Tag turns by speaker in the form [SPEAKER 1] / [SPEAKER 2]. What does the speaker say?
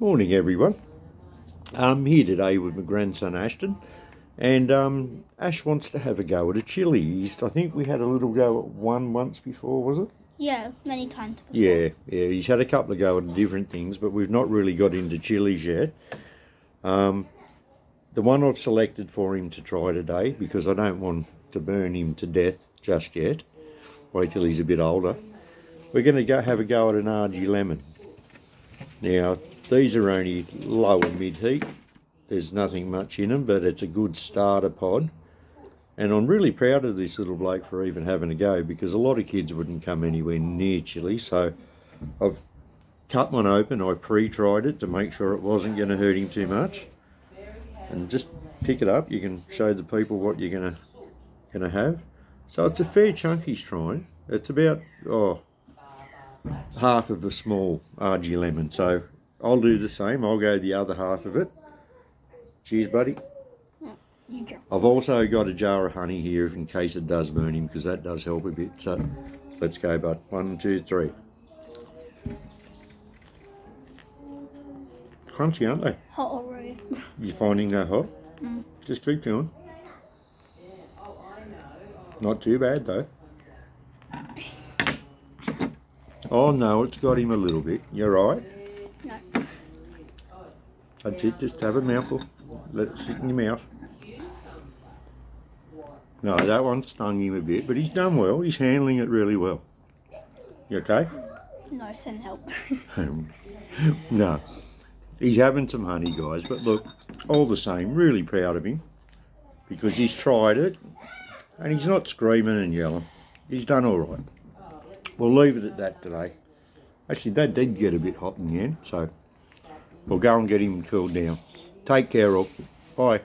[SPEAKER 1] Morning, everyone. I'm here today with my grandson Ashton, and um, Ash wants to have a go at a chili. I think we had a little go at one once before, was it?
[SPEAKER 2] Yeah, many times. Before.
[SPEAKER 1] Yeah, yeah. He's had a couple of go at different things, but we've not really got into chilies yet. Um, the one I've selected for him to try today, because I don't want to burn him to death just yet. Wait till he's a bit older. We're going to go have a go at an aji lemon. Now, these are only low and mid heat. There's nothing much in them, but it's a good starter pod. And I'm really proud of this little bloke for even having a go because a lot of kids wouldn't come anywhere near chili. So I've cut one open. I pre-tried it to make sure it wasn't going to hurt him too much. And just pick it up. You can show the people what you're going to going to have. So it's a fair chunk he's trying. It's about oh half of a small aji lemon. So I'll do the same. I'll go the other half of it. Cheers, buddy. I've also got a jar of honey here in case it does burn him because that does help a bit. So let's go, bud. One, two, three. Crunchy, aren't they?
[SPEAKER 2] Hot already.
[SPEAKER 1] You finding that hot?
[SPEAKER 2] Mm.
[SPEAKER 1] Just keep going. Not too bad though. Oh no, it's got him a little bit. You're right. That's it, just have a mouthful. Let it sit in your mouth. No, that one stung him a bit, but he's done well. He's handling it really well. You okay?
[SPEAKER 2] No, send help.
[SPEAKER 1] Um, no. He's having some honey, guys, but look, all the same, really proud of him because he's tried it and he's not screaming and yelling. He's done all right. We'll leave it at that today. Actually, that did get a bit hot in the end, so we'll go and get him cooled down. Take care, all. Bye.